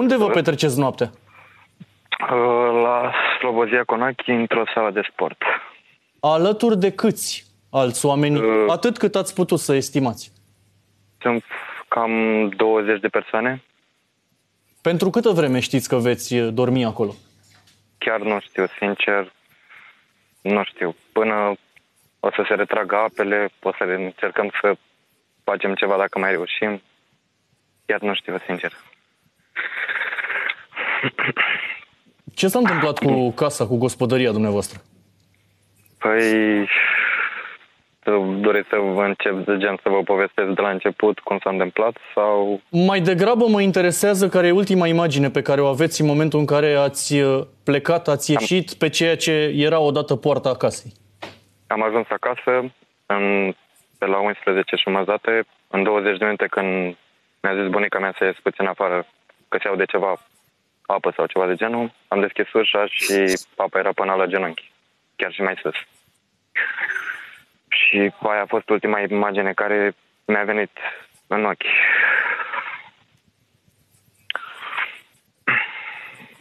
Unde vă petreceți noaptea? Uh, La Slobozia Conachi, într-o sală de sport. Alături de câți alți oameni, Uh. atât cât ați putut să estimați? Sunt cam 20 de persoane. Pentru câtă vreme știți că veți uh, dormi acolo? Chiar nu știu, sincer, nu știu. Până o să se retragă apele, o să încercăm să facem ceva dacă mai reușim. Chiar nu știu, sincer. Ce s-a întâmplat cu casa, cu gospodăria dumneavoastră? Păi, doriți să vă încep de gen să vă povestesc de la început cum s-a întâmplat sau... Mai degrabă mă interesează care e ultima imagine pe care o aveți în momentul în care ați uh, plecat, ați ieșit pe ceea ce era odată poarta casei. Am ajuns acasă în, pe la 11 jumătate, în 20 de minute când mi-a zis bunica mea să ies puțin afară, că se aude ceva apă sau ceva de genul, am deschis ușa și apa era până la genunchi, chiar și mai sus. Și aia a fost ultima imagine care mi-a venit în ochi.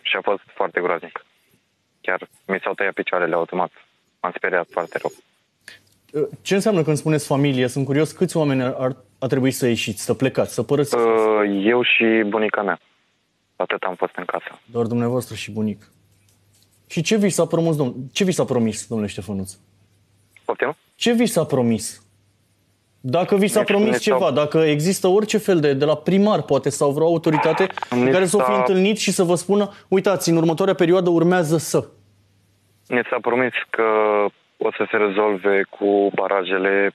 Și a fost foarte groaznic. Chiar mi s-au tăiat picioarele automat. M-am speriat foarte rău. Uh, Ce înseamnă când spuneți familie? Sunt curios câți oameni ar, ar, a trebuit să ieșiți, să plecați, să părăsiți casa? Uh, Eu și bunica mea. Atât am fost în casă. Doar dumneavoastră și bunic. Și ce vi s-a promis, domn... ce vi s-a promis, domnule Ștefănuț? Poftim? Ce vi s-a promis? Dacă vi s-a Deci, promis ne s-au- ceva, dacă există orice fel de, de la primar, poate, sau vreo autoritate Ne care să o fi s-a- întâlnit și să vă spună, uitați, în următoarea perioadă urmează să. Ne s-a promis că o să se rezolve cu barajele,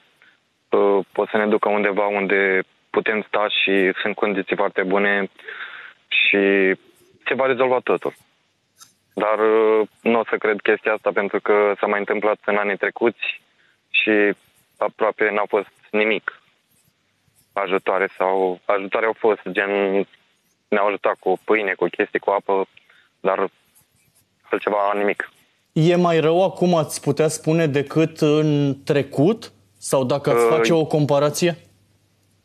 uh, o să ne ducă undeva unde putem sta și sunt condiții foarte bune și se va rezolva totul. Dar uh, nu o să cred chestia asta pentru că s-a mai întâmplat în anii trecuți și aproape n-a fost nimic ajutoare sau ajutoare au fost gen ne-au ajutat cu pâine, cu chestii, cu apă, dar altceva nimic. E mai rău acum, ați putea spune, decât în trecut? Sau dacă ați Uh, face o comparație?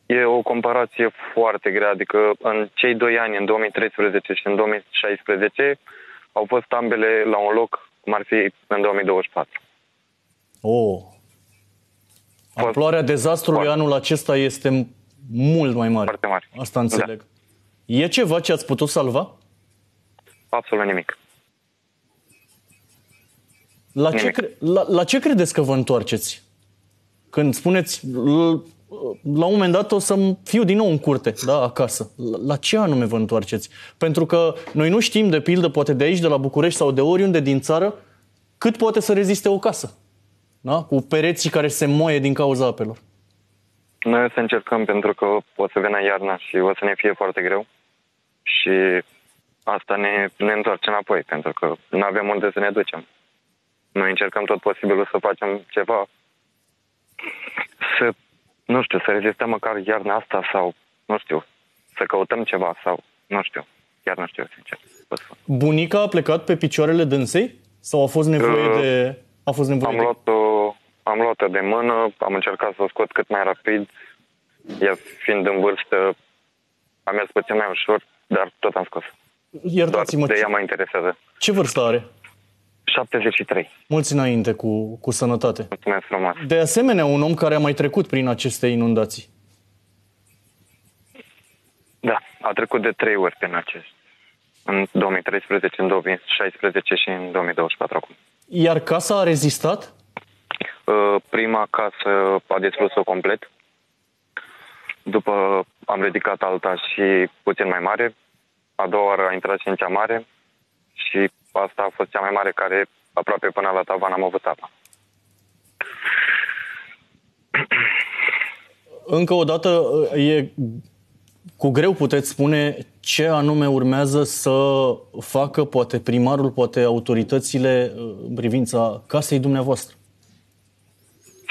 E o comparație foarte grea, adică în cei doi ani, în 2013 și în 2016, au fost ambele la un loc, cum ar fi în 2024. Oh. Amploarea dezastrului Foarte. anul acesta este mult mai mare. Foarte mare. Asta înțeleg. Da. E ceva ce ați putut salva? Absolut nimic. La ce, Nimic. cre- la, la ce credeți că vă întoarceți? Când spuneți, l- la un moment dat o să fiu din nou în curte, da, acasă. La, la ce anume vă întoarceți? Pentru că noi nu știm, de pildă, poate de aici, de la București sau de oriunde din țară, cât poate să reziste o casă. Da? Cu pereții care se moie din cauza apelor. Noi o să încercăm pentru că o să vină iarna și o să ne fie foarte greu și asta ne, ne întoarce înapoi, pentru că nu avem unde să ne ducem. Noi încercăm tot posibilul să facem ceva, să, nu știu, să rezistăm măcar iarna asta sau, nu știu, să căutăm ceva sau, nu știu, chiar nu știu, sincer. Pot să spun. Bunica a plecat pe picioarele dânsei? Sau a fost nevoie Uh, de... A fost nevoie Am de... luat-o, am luat-o de mână, am încercat să o scot cât mai rapid, ea fiind în vârstă, am mers puțin mai ușor, dar tot am scos. Doar Iertați-mă, de ea ce, mă interesează. ce vârstă are? 73. Mulți înainte cu, cu sănătate. Mulțumesc frumos. De asemenea, un om care a mai trecut prin aceste inundații. Da, a trecut de trei ori prin acest. În 2013, în 2016 și în 2024 acum. Iar casa a rezistat? Uh, Prima casă a distrus-o complet. După am ridicat alta și puțin mai mare. A doua oară a intrat și în cea mare. Și asta a fost cea mai mare care aproape până la tavan am avut apa. Încă o dată, e cu greu puteți spune ce anume urmează să facă poate primarul, poate autoritățile în privința casei dumneavoastră.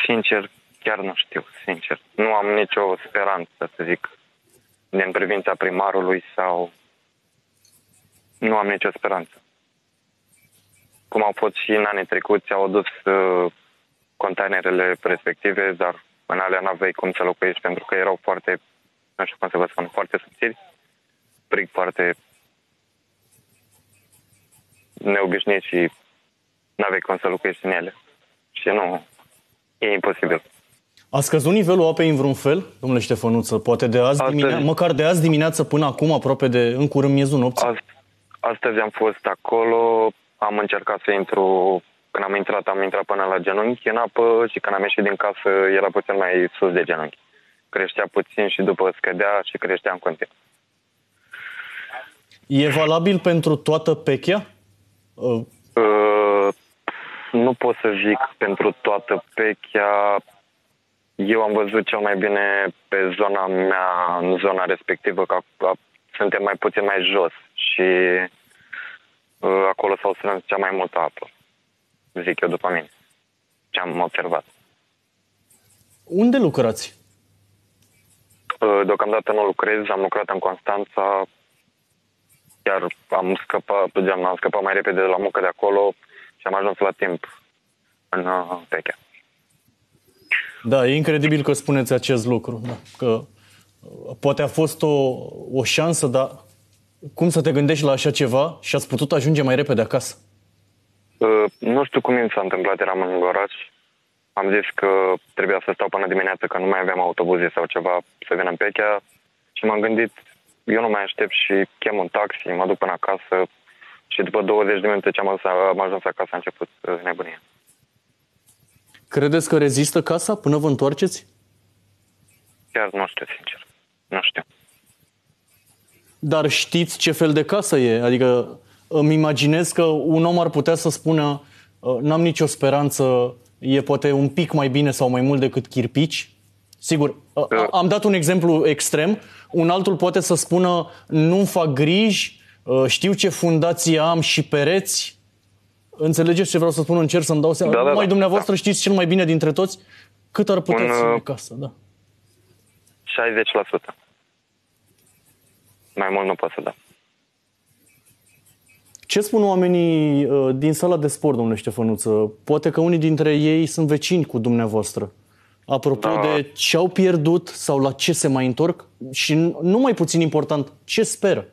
Sincer, chiar nu știu, sincer. Nu am nicio speranță, să zic, din privința primarului sau... Nu am nicio speranță. Cum au fost și în anii trecuți, au adus uh, containerele respective, dar în alea n-aveai cum să locuiești pentru că erau foarte, nu știu cum să vă spun, foarte subțiri, prig foarte neobișnuit și nu aveai cum să locuiești în ele. Și nu, e imposibil. A scăzut nivelul apei în vreun fel, domnule Ștefănuță? Poate de azi Astăzi- dimineață, măcar de azi dimineață până acum, aproape de în curând miezul nopții? Azi, astăzi am fost acolo, am încercat să intru, când am intrat, am intrat până la genunchi în apă și când am ieșit din casă era puțin mai sus de genunchi. Creștea puțin și după scădea și creștea în continuu. E valabil pentru toată pechea? Uh, Uh, nu pot să zic pentru toată pechea. Eu am văzut cel mai bine pe zona mea, în zona respectivă, că a- suntem mai puțin mai jos și uh, acolo s-au strâns cea mai multă apă, zic eu după mine, ce am observat. unde lucrați? Uh, Deocamdată nu lucrez, am lucrat în Constanța, chiar am scăpat, gen, am scăpat mai repede de la muncă de acolo și am ajuns la timp în uh, Pechea. Da, e incredibil că spuneți acest lucru. Da. Că uh, poate a fost o, o șansă, dar cum să te gândești la așa ceva și ați putut ajunge mai repede acasă? Uh, nu știu cum mi s-a întâmplat, eram în oraș. Am zis că trebuia să stau până dimineață, că nu mai aveam autobuze sau ceva să vin în Pechea și m-am gândit, eu nu mai aștept și chem un taxi, mă duc până acasă și după 20 de minute ce am ajuns, am ajuns acasă a început uh, nebunia. Credeți că rezistă casa până vă întoarceți? Chiar nu știu, sincer. Nu știu. Dar știți ce fel de casă e? Adică îmi imaginez că un om ar putea să spună "Uh, n-am nicio speranță, e poate un pic mai bine sau mai mult decât chirpici. Sigur, uh, am dat un exemplu extrem. Un altul poate să spună nu-mi fac griji, uh, știu ce fundație am și pereți. Înțelegeți ce vreau să spun? Încerc să-mi dau seama. Da, da, Numai da. dumneavoastră știți cel mai bine dintre toți cât ar putea Un, ține uh, casa. Da. 60%. Mai mult nu pot să dau. Ce spun oamenii uh, din sala de sport, domnule Ștefănuță? Poate că unii dintre ei sunt vecini cu dumneavoastră. Apropo Da. de ce au pierdut sau la ce se mai întorc și n- nu mai puțin important, ce speră.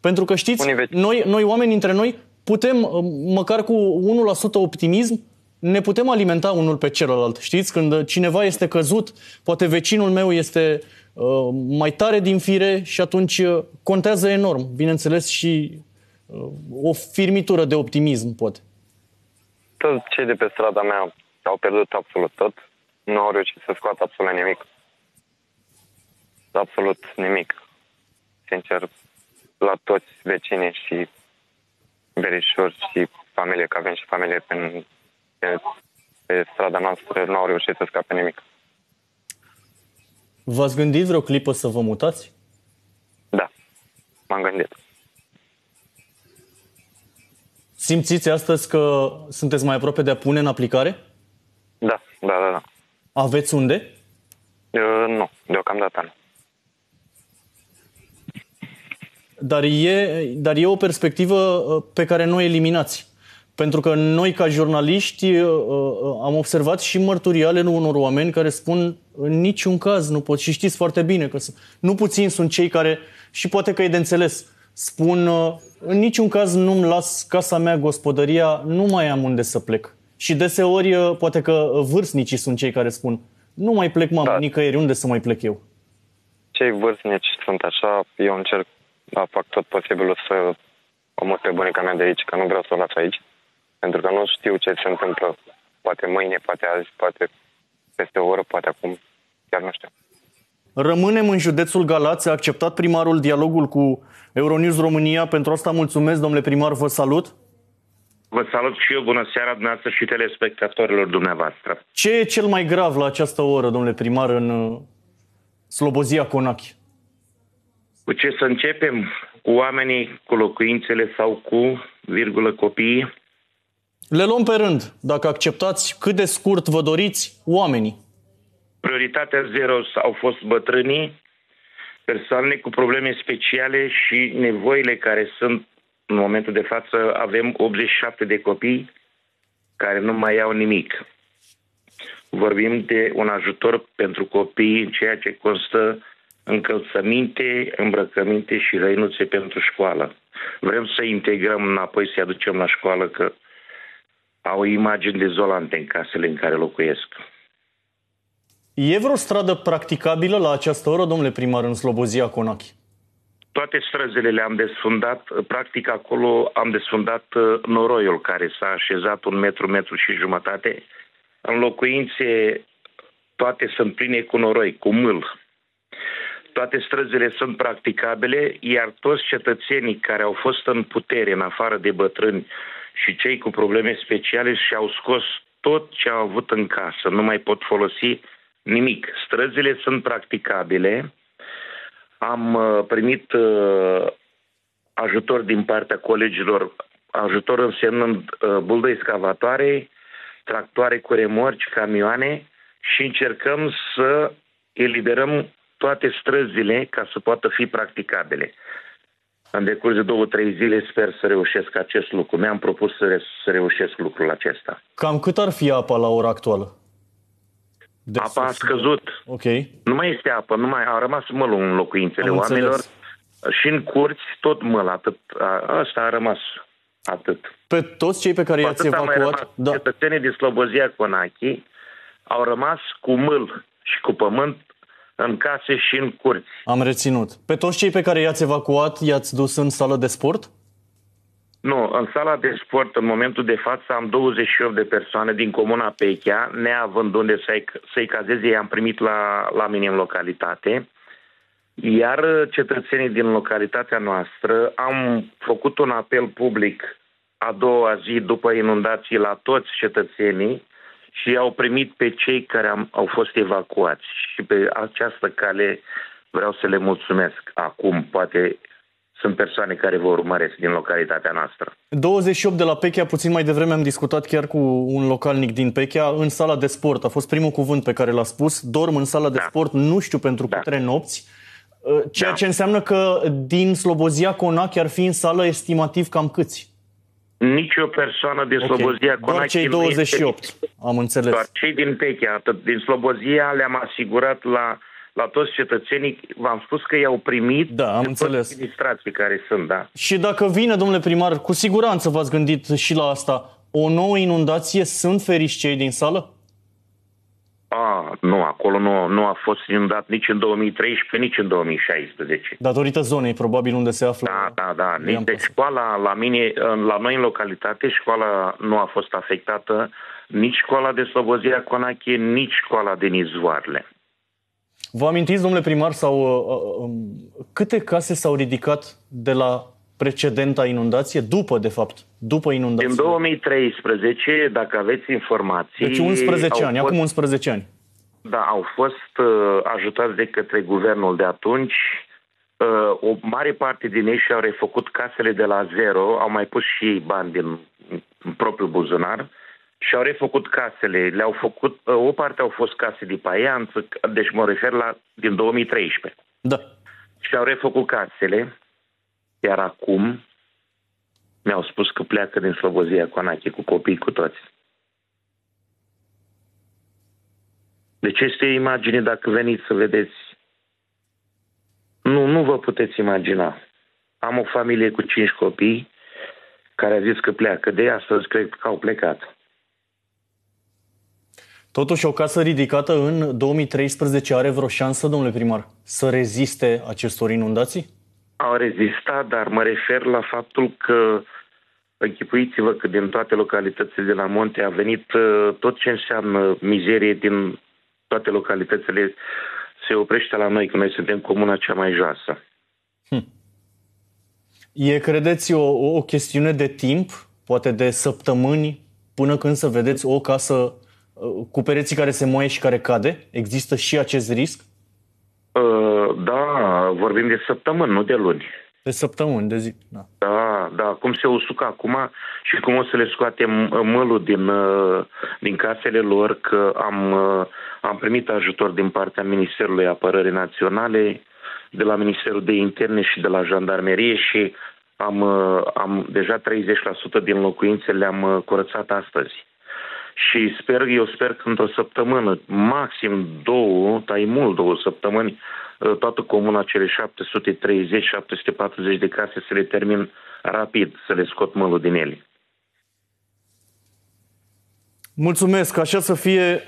Pentru că știți, Unii vecini. noi, noi oameni între noi putem, uh, măcar cu 1% optimism, ne putem alimenta unul pe celălalt. Știți, când uh, cineva este căzut, poate vecinul meu este uh, mai tare din fire și atunci uh, contează enorm. Bineînțeles și uh, o firmitură de optimism, poate. Toți cei de pe strada mea au pierdut absolut tot. Nu au reușit să scoată absolut nimic. Absolut nimic. Sincer, la toți vecinii și verișori și familie, că avem și familie pe, pe, pe strada noastră, nu au reușit să scape nimic. V-ați gândit vreo clipă să vă mutați? Da, m-am gândit. Simțiți astăzi că sunteți mai aproape de a pune în aplicare? Da, da, da, da. Aveți unde? Uh, nu, deocamdată nu. Dar e, dar e o perspectivă uh, pe care nu o eliminați. Pentru că noi, ca jurnaliști, uh, uh, am observat și mărturii ale unor oameni care spun în niciun caz nu pot. Și știți foarte bine că sunt- nu puțini sunt cei care, și poate că e de înțeles, spun uh, în niciun caz nu-mi las casa mea, gospodăria, nu mai am unde să plec. Și deseori, uh, poate că uh, vârstnicii sunt cei care spun nu mai plec, mamă, Da. nicăieri, unde să mai plec eu? Cei vârstnici sunt așa, eu încerc, da, fac tot posibilul să o mut pe bunica mea de aici, că nu vreau să o las aici, pentru că nu știu ce se întâmplă, poate mâine, poate azi, poate peste o oră, poate acum, chiar nu știu. Rămânem în județul Galați. A acceptat primarul dialogul cu Euronews România. Pentru asta mulțumesc, domnule primar, vă salut. Vă salut și eu, bună seara dumneavoastră și telespectatorilor dumneavoastră. Ce e cel mai grav la această oră, domnule primar, în uh, Slobozia Conachi? Cu ce să începem? Cu oamenii, cu locuințele sau cu, virgulă, copiii? Le luăm pe rând. Dacă acceptați cât de scurt vă doriți, oamenii. Prioritatea zero au fost bătrânii, persoanele cu probleme speciale și nevoile care sunt în momentul de față. Avem 87 de copii care nu mai au nimic. Vorbim de un ajutor pentru copii în ceea ce constă încălțăminte, îmbrăcăminte și hăinuțe pentru școală. vrem să integrăm înapoi, să-i aducem la școală, că au imagini dezolante în casele în care locuiesc. E vreo stradă practicabilă la această oră, domnule primar, în Slobozia Conachi? Toate străzile le-am desfundat. Practic acolo am desfundat uh, noroiul care s-a așezat un metru, metru și jumătate. În locuințe toate sunt pline cu noroi, cu mâl. Toate străzile sunt practicabile, iar toți cetățenii care au fost în putere, în afară de bătrâni și cei cu probleme speciale, și-au scos tot ce au avut în casă. Nu mai pot folosi nimic. Străzile sunt practicabile. Am uh, primit uh, ajutor din partea colegilor, ajutor însemnând uh, buldă excavatoare, tractoare cu remorci, camioane și încercăm să eliberăm toate străzile ca să poată fi practicabile. În decurs de două, trei zile sper să reușesc acest lucru. Mi-am propus să, re- să reușesc lucrul acesta. Cam cât ar fi apa la ora actuală? De apa a scăzut. Ok. Nu mai este apă, nu mai a rămas mălul în locuințele Am oamenilor. Înțeles. Și în curți tot măl, atât. Asta a rămas atât. Pe toți cei pe care i-ați evacuat? Da. Cetățenii din Slobozia Conachi au rămas cu mâl și cu pământ în case și în curți. Am reținut. Pe toți cei pe care i-ați evacuat, i-ați dus în sală de sport? Nu, în sala de sport, în momentul de față, am 28 de persoane din comuna Pechea, neavând unde să-i, să cazeze, i-am primit la, la mine în localitate. Iar cetățenii din localitatea noastră am făcut un apel public a doua zi după inundații la toți cetățenii și au primit pe cei care am, au fost evacuați. Și pe această cale vreau să le mulțumesc. Acum, poate sunt persoane care vă urmăresc din localitatea noastră. 28 de la Pechea, puțin mai devreme am discutat chiar cu un localnic din Pechea în sala de sport. A fost primul cuvânt pe care l-a spus. Dorm în sala de da. sport, nu știu pentru da. câte nopți. Uh, ceea da. ce înseamnă că din Slobozia Conac ar fi în sală estimativ cam câți? Nici o persoană din okay. Slobozia Conac. Doar cei 28, este... am înțeles. Doar cei din Pechea. Atât din Slobozia le-am asigurat la la toți cetățenii, v-am spus că i-au primit da, am înțeles. administrații care sunt, da. Și dacă vine, domnule primar, cu siguranță v-ați gândit și la asta, o nouă inundație, sunt feriși cei din sală? A, nu, acolo nu, nu a fost inundat nici în 2013, nici în 2016. Datorită zonei, probabil, unde se află. Da, da, da. Nici de școala, la mine, la noi în localitate, școala nu a fost afectată, nici școala de Slobozia Conache, nici școala din Izvoarele. Vă amintiți, domnule primar, sau uh, uh, um, câte case s-au ridicat de la precedenta inundație, după, de fapt, după inundație? În 2013, dacă aveți informații... Deci 11 ani, fost, acum 11 ani. Da, au fost uh, ajutați de către guvernul de atunci. Uh, o mare parte din ei și-au refăcut casele de la zero, au mai pus și ei bani din propriul buzunar și au refăcut casele. Le-au făcut, uh, o parte au fost case de paianță, deci mă refer la din 2013. Da. Și au refăcut casele, iar acum mi-au spus că pleacă din Slobozia Coanache cu copii cu toți. Deci este imagine dacă veniți să vedeți. Nu, nu vă puteți imagina. Am o familie cu cinci copii care a zis că pleacă de astăzi, cred că au plecat. Totuși, o casă ridicată în 2013 are vreo șansă, domnule primar, să reziste acestor inundații? Au rezistat, dar mă refer la faptul că închipuiți-vă că din toate localitățile de la munte a venit uh, tot ce înseamnă mizerie din toate localitățile se oprește la noi, că noi suntem comuna cea mai joasă. Hm. E, credeți, o, o chestiune de timp, poate de săptămâni, până când să vedeți o casă cu pereții care se moaie și care cade? Există și acest risc? Uh, da, vorbim de săptămâni, nu de luni. De săptămâni, de zi. Da, da, da. cum se usucă acum și cum o să le scoatem mălul din, uh, din casele lor, că am, uh, am primit ajutor din partea Ministerului Apărării Naționale, de la Ministerul de Interne și de la Jandarmerie și am, am deja 30% din locuințe le-am curățat astăzi și sper, eu sper că într-o săptămână, maxim două, tai mult două săptămâni, ă, toată comuna, cele 730-740 de case să le termin rapid să le scot mălul din ele. Mulțumesc, așa să fie.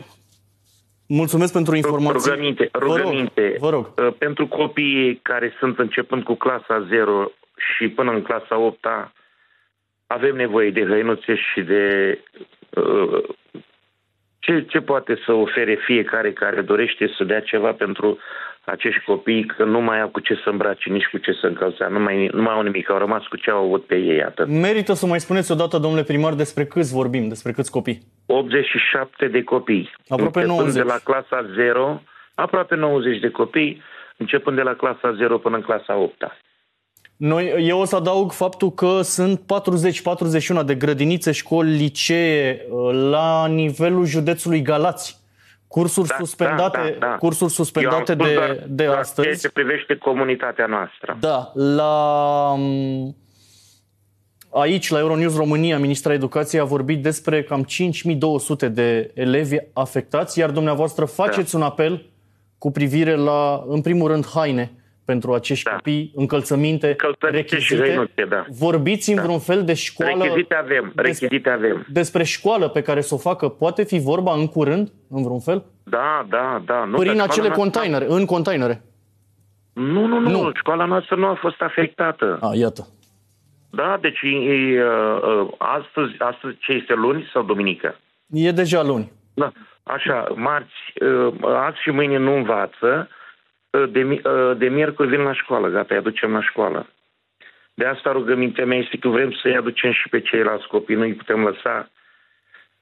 Mulțumesc pentru informații. Rugăminte, rugăminte. Vă rog, vă rog. Pentru copiii care sunt începând cu clasa 0 și până în clasa 8 avem nevoie de hăinuțe și de uh, ce, ce poate să ofere fiecare care dorește să dea ceva pentru acești copii, că nu mai au cu ce să îmbrace, nici cu ce să încălțea, nu mai, nu mai au nimic, au rămas cu ce au avut pe ei, atât. Merită să mai spuneți odată, domnule primar, despre câți vorbim, despre câți copii? 87 de copii. Aproape începând 90. de la clasa 0, aproape 90 de copii, începând de la clasa 0 până în clasa 8 -a. Noi, eu o să adaug faptul că sunt 40-41 de grădinițe, școli, licee uh, la nivelul județului Galați. Cursuri da, suspendate, da, da, da. Cursuri suspendate de, doar, de astăzi. Ce privește comunitatea noastră. Da, la um, aici, la Euronews România, Ministra Educației a vorbit despre cam 5200 de elevi afectați, iar dumneavoastră faceți da. un apel cu privire la, în primul rând, haine pentru acești da. copii, încălțăminte, rechizite. Renuțe, da. Vorbiți în da. vreun fel de școală... Rechizite avem, rechizite despre, avem. Despre școală pe care să o facă, poate fi vorba în curând, în vreun fel? Da, da, da. Nu, Prin acele containere, în containere. Nu, nu, nu, nu, școala noastră nu a fost afectată. A, iată. Da, deci e, astăzi, astăzi ce este luni sau duminică? E deja luni. Da, așa, marți, azi și mâine nu învață, de, ă, de miercuri vin la școală, gata, îi aducem la școală. De asta rugămintea mea este că vrem să-i aducem și pe ceilalți copii, nu îi putem lăsa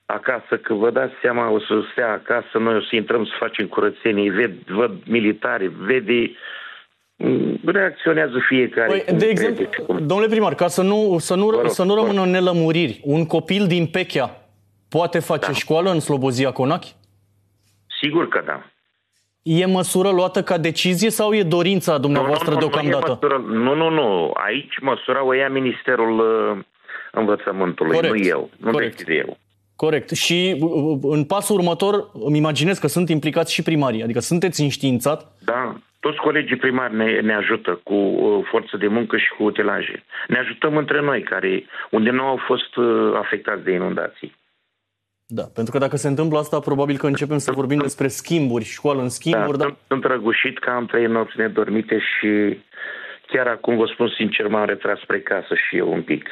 acasă, că vă dați seama, o să stea acasă, noi o să intrăm să facem curățenie, ved, văd militari, vede mm, reacționează fiecare. Păi, de exemplu, crede, domnule primar, ca să nu, să nu, rog, să nu rămână nelămuriri, un copil din Pechea poate face da. școală în Slobozia Conachi? Sigur că da. E măsură luată ca decizie sau e dorința dumneavoastră nu, nu, nu, deocamdată? Nu, măsură, nu, nu, nu. Aici măsura o ia Ministerul uh, Învățământului, Corect. nu eu. Nu Corect. eu. Corect. Și uh, uh, în pasul următor îmi imaginez că sunt implicați și primarii, adică sunteți înștiințat? Da, toți colegii primari ne, ne ajută cu uh, forță de muncă și cu utilaje. Ne ajutăm între noi, care, unde nu au fost uh, afectați de inundații. Da, pentru că dacă se întâmplă asta, probabil că începem să vorbim despre schimburi, școală în schimburi. Da, dar... sunt răgușit că am trei nopți nedormite și chiar acum vă spun sincer, m-am retras spre casă și eu un pic.